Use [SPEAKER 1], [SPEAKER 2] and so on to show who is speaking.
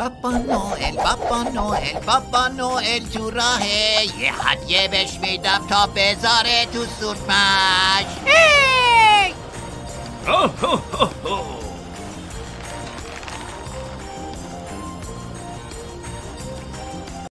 [SPEAKER 1] بابا نوئل بابا نوئل بابا نوئل تو راهه یه هدیه بهش میدم تا بذاره تو سورمش